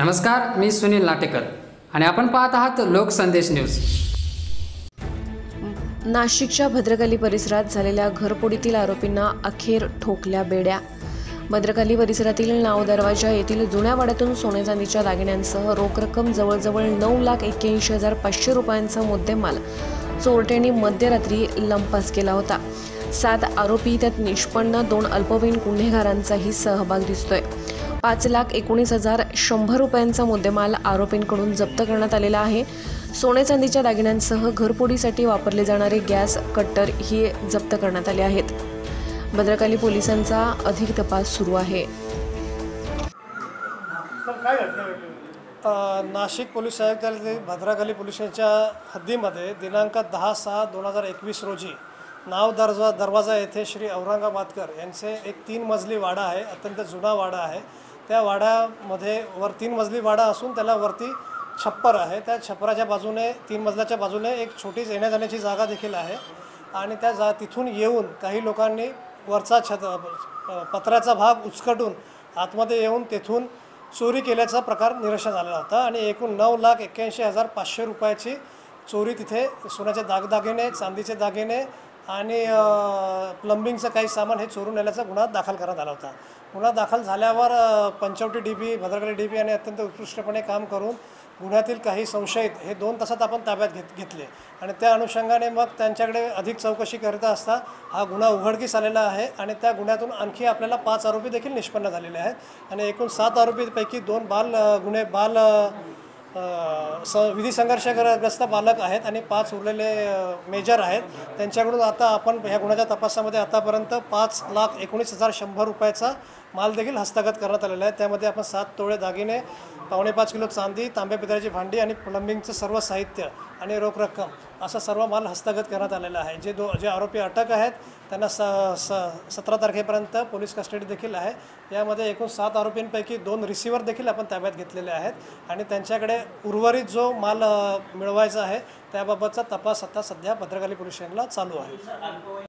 नमस्कार मी सुनील लाटेकर आणि आपण पाहत आहात लोकसंदेश न्यूज. नाशिकच्या भद्रकाली परिसरात झालेल्या घरपोडीतील आरोपींना अखेर ठोकल्या बेड्या. भद्रकाली परिसरातील नाव दरवाजा येथील जुन्या वाड्यातून सोने चांदीच्या दागिन्यांसह रोख रक्कम जवळजवळ नऊ लाख एक्क्याऐंशी हजार पाचशे रुपयांचा मुद्देमाल चोरट्यांनी मध्यरात्री लंपास केला होता. सात आरोपी त्यात निष्पन्न दोन अल्पवयीन गुन्हेगारांचाही सहभाग दिसतोय. पाच लाख एकोणीस हजार शंभर रुपयांचा मुद्देमाल आरोपींकडून जप्त करण्यात आलेला आहे. सोने चांदीच्या दागिन्यांसह घरपोडीसाठी वापरले जाणारे गॅस कट्टर ही जप्त करण्यात आले आहेत. भद्रकाली पोलिसांचा अधिक तपास सुरू आहे. नाशिक पोलीस आयुक्तालयातील भद्राकाली पोलिसांच्या हद्दीमध्ये दिनांक दहा सहा दोन हजार एकवीस रोजी नाव दरवा दरवाजा येथे श्री औरंगाबादकर यांचे एक तीन मजली वाडा आहे अत्यंत जुना वाडा आहे. त्या वाड्यामध्ये वर तीन मजली वाडा असून त्याला वरती छप्पर आहे. त्या छप्पराच्या बाजूने तीन मजल्याच्या बाजूने एक छोटी येण्या जाण्याची जागा देखील आहे आणि त्या जा तिथून येऊन काही लोकांनी वरचा छत पत्र्याचा भाग उचकटून आतमध्ये येऊन तेथून चोरी केल्याचा प्रकार निरीक्षण झालेला होता आणि एकूण नऊ लाख एक्क्याऐंशी हजार पाचशे रुपयाची चोरी तिथे सोन्याचे दागदागिने चांदीचे दागिने आणि प्लंबिंगचं काही सामान हे चोरून नेल्याचा गुन्हा दाखल करण्यात आला होता. गुन्हा दाखल झाल्यावर Panchavati D B Bhadrakali D B आणि अत्यंत उत्कृष्टपणे काम करून गुन्ह्यातील काही संशयित हे दोन तासात आपण ताब्यात घेत घेतले. आणि त्या अनुषंगाने मग त्यांच्याकडे अधिक चौकशी करता असता हा गुन्हा उघडकीस आलेला आहे आणि त्या गुन्ह्यातून आणखी आपल्याला पाच आरोपी देखील निष्पन्न झालेले आहेत. आणि एकूण सात आरोपीपैकी दोन बाल गुन्हे बाल स विधी संघर्षग्रस्त बालक आहेत आणि पाच उरलेले मेजर आहेत. त्यांच्याकडून आता आपण ह्या गुन्ह्याच्या तपासामध्ये आतापर्यंत पाच लाख एकोणीस हजार शंभर रुपयाचा माल देखील हस्तगत करण्यात आलेला आहे. त्यामध्ये आपण सात तोळे दागिने पावणे पाच किलो चांदी तांब्या पितळ्याची भांडी आणि प्लंबिंगचं सर्व साहित्य आणि रोख रक्कम असा सर्व माल हस्तगत करण्यात आलेला आहे. जे दो जे आरोपी अटक आहेत त्यांना स स सतरा तारखेपर्यंत पोलीस कस्टडी देखील आहे. यामध्ये एकूण सात आरोपींपैकी दोन रिसिव्हर देखील आपण ताब्यात घेतलेले आहेत आणि त्यांच्याकडे उर्वरित जो माल मिळवायचा आहे त्याबाबतचा तपास आता सध्या भद्रकाली पोलीस स्टेशनला चालू आहे.